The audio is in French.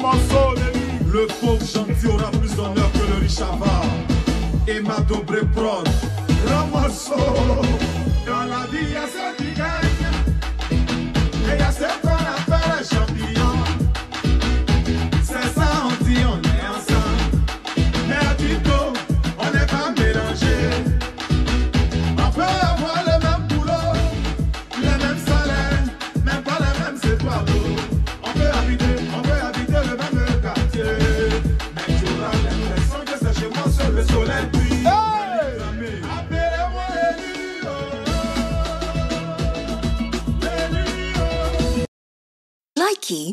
Le pauvre gentil aura plus d'honneur que le riche avare. Et ma dobre prod, ramasso. Dans la vie, il y a ceux qui gagnent. Et il y a ceux qu'on appelle champions. C'est ça, on dit, on est ensemble. Mais à Tito, on n'est pas mélangés. On peut avoir le même boulot, les mêmes salaires, même pas les mêmes étoiles. Le soleil brille. Appelez-moi élu, oh. Élu, oh. Likey